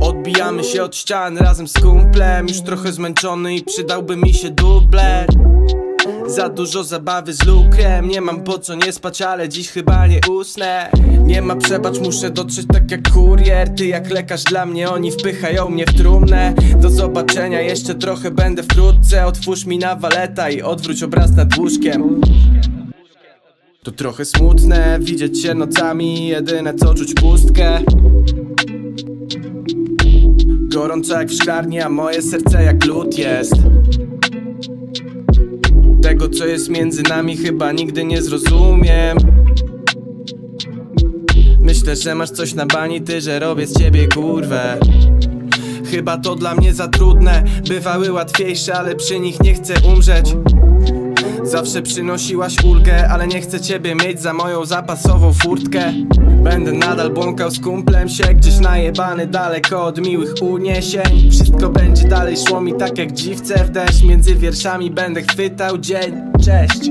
Odbijamy się od ścian razem z kumplem Już trochę zmęczony i przydałby mi się dubler za dużo zabawy z lukrem. Nie mam po co nie spać, ale dziś chyba nie usnę. Nie ma przebacz, muszę dotrzeć tak jak kurier. Ty jak lekarz dla mnie, oni wpychają mnie w trumnę. Do zobaczenia, jeszcze trochę będę wkrótce. Otwórz mi na waleta i odwróć obraz nad łóżkiem. To trochę smutne, widzieć się nocami. Jedyne co czuć pustkę. Gorąco jak w szklarni, a moje serce jak lód jest tego co jest między nami chyba nigdy nie zrozumiem. Myślę, że masz coś na bani, ty, że robię z ciebie kurwę. Chyba to dla mnie za trudne. Bywały łatwiejsze, ale przy nich nie chcę umrzeć Zawsze przynosiłaś ulgę, ale nie chcę ciebie mieć za moją zapasową furtkę. Będę nadal błąkał z kumplem się Gdzieś najebany daleko od miłych uniesień. Wszystko będzie dalej szło mi tak jak dziwce w deszcz. Między wierszami będę chwytał dzień. Cześć.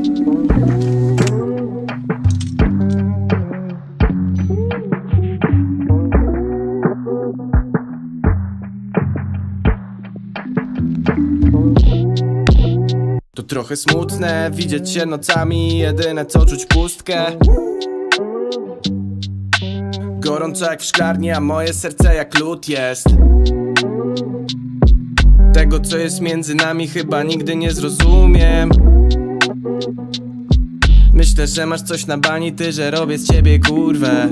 To trochę smutne, widzieć się nocami Jedyne co czuć pustkę. Gorąco jak w szklarni, a moje serce jak lód jest. Tego co jest między nami chyba nigdy nie zrozumiem. Myślę, że masz coś na bani, ty, że robię z ciebie kurwę